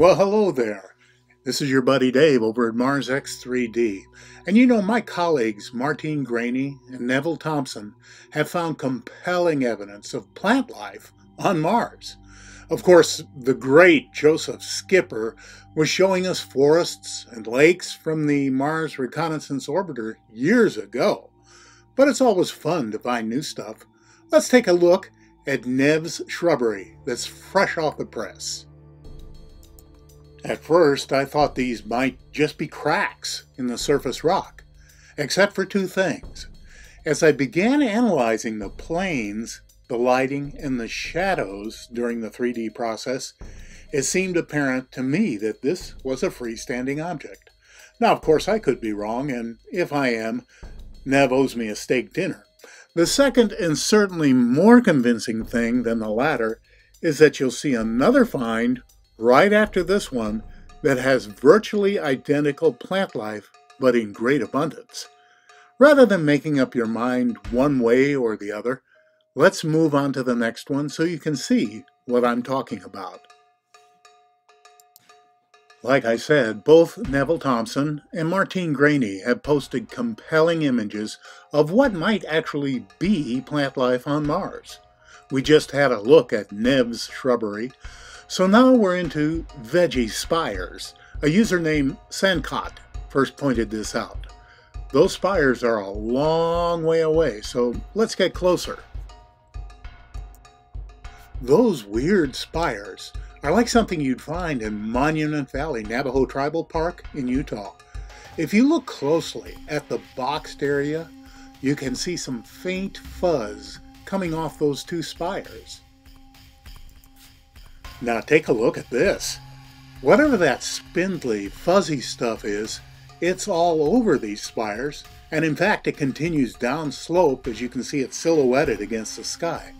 Well, hello there. This is your buddy Dave over at Mars X3D. And you know, my colleagues Martine Graney and Neville Thompson have found compelling evidence of plant life on Mars. Of course, the great Joseph Skipper was showing us forests and lakes from the Mars Reconnaissance Orbiter years ago. But it's always fun to find new stuff. Let's take a look at Nev's shrubbery that's fresh off the press. At first, I thought these might just be cracks in the surface rock, except for two things. As I began analyzing the planes, the lighting, and the shadows during the 3D process, it seemed apparent to me that this was a freestanding object. Now, of course, I could be wrong, and if I am, Nev owes me a steak dinner. The second and certainly more convincing thing than the latter is that you'll see another find right after this one that has virtually identical plant life but in great abundance. Rather than making up your mind one way or the other, let's move on to the next one so you can see what I'm talking about. Like I said, both Neville Thompson and Martine Graney have posted compelling images of what might actually be plant life on Mars. We just had a look at Nev's shrubbery, so now we're into veggie spires. A user named Sankot first pointed this out. Those spires are a long way away, so let's get closer. Those weird spires are like something you'd find in Monument Valley Navajo Tribal Park in Utah. If you look closely at the boxed area, you can see some faint fuzz coming off those two spires. Now take a look at this. Whatever that spindly, fuzzy stuff is, it's all over these spires, and in fact it continues down slope as you can see it silhouetted against the sky.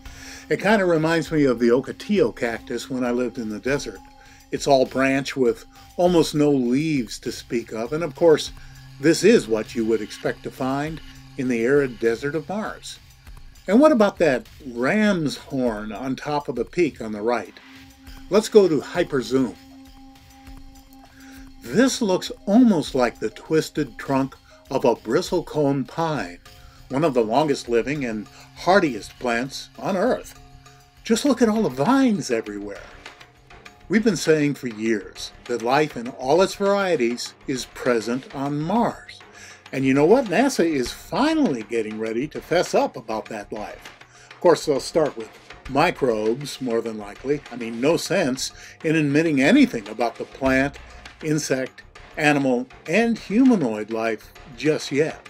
It kind of reminds me of the Ocotillo cactus when I lived in the desert. It's all branch with almost no leaves to speak of, and of course, this is what you would expect to find in the arid desert of Mars. And what about that ram's horn on top of the peak on the right? Let's go to hyperzoom. This looks almost like the twisted trunk of a bristlecone pine, one of the longest living and hardiest plants on Earth. Just look at all the vines everywhere. We've been saying for years that life in all its varieties is present on Mars. And you know what? NASA is finally getting ready to fess up about that life. Of course, they'll start with microbes, more than likely. I mean, no sense in admitting anything about the plant, insect, animal, and humanoid life just yet.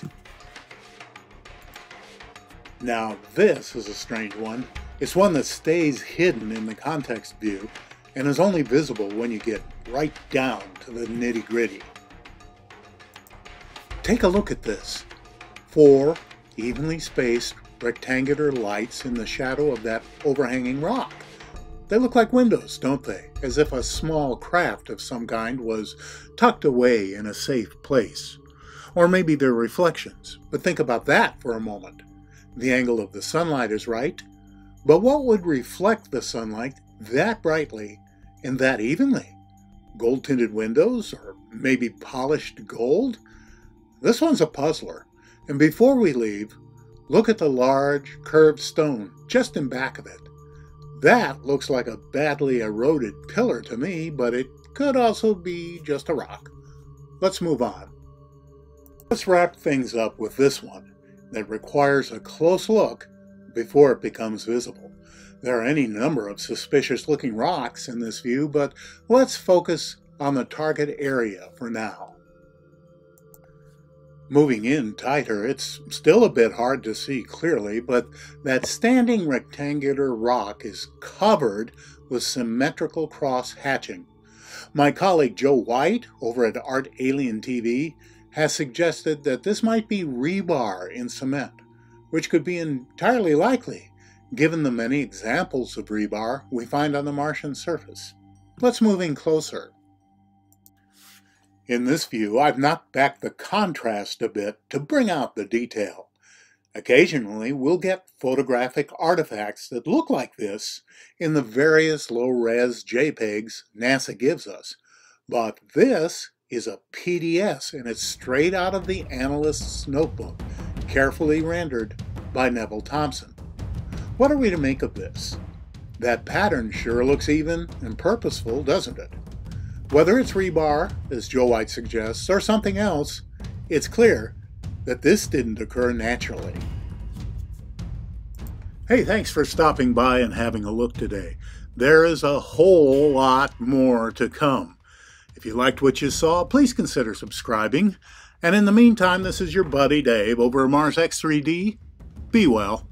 Now, this is a strange one. It's one that stays hidden in the context view and is only visible when you get right down to the nitty gritty. Take a look at this. Four evenly spaced rectangular lights in the shadow of that overhanging rock. They look like windows, don't they? As if a small craft of some kind was tucked away in a safe place. Or maybe they're reflections. But think about that for a moment. The angle of the sunlight is right, but what would reflect the sunlight that brightly and that evenly? Gold tinted windows, or maybe polished gold? This one's a puzzler. And before we leave, Look at the large, curved stone just in back of it. That looks like a badly eroded pillar to me, but it could also be just a rock. Let's move on. Let's wrap things up with this one that requires a close look before it becomes visible. There are any number of suspicious looking rocks in this view, but let's focus on the target area for now. Moving in tighter, it's still a bit hard to see clearly, but that standing rectangular rock is covered with symmetrical cross hatching. My colleague Joe White over at Art Alien TV has suggested that this might be rebar in cement, which could be entirely likely given the many examples of rebar we find on the Martian surface. Let's move in closer. In this view, I've knocked back the contrast a bit to bring out the detail. Occasionally, we'll get photographic artifacts that look like this in the various low-res JPEGs NASA gives us. But this is a PDS and it's straight out of the analyst's notebook, carefully rendered by Neville Thompson. What are we to make of this? That pattern sure looks even and purposeful, doesn't it? Whether it's rebar, as Joe White suggests, or something else, it's clear that this didn't occur naturally. Hey, thanks for stopping by and having a look today. There is a whole lot more to come. If you liked what you saw, please consider subscribing. And in the meantime, this is your buddy Dave over at Mars X3D. Be well.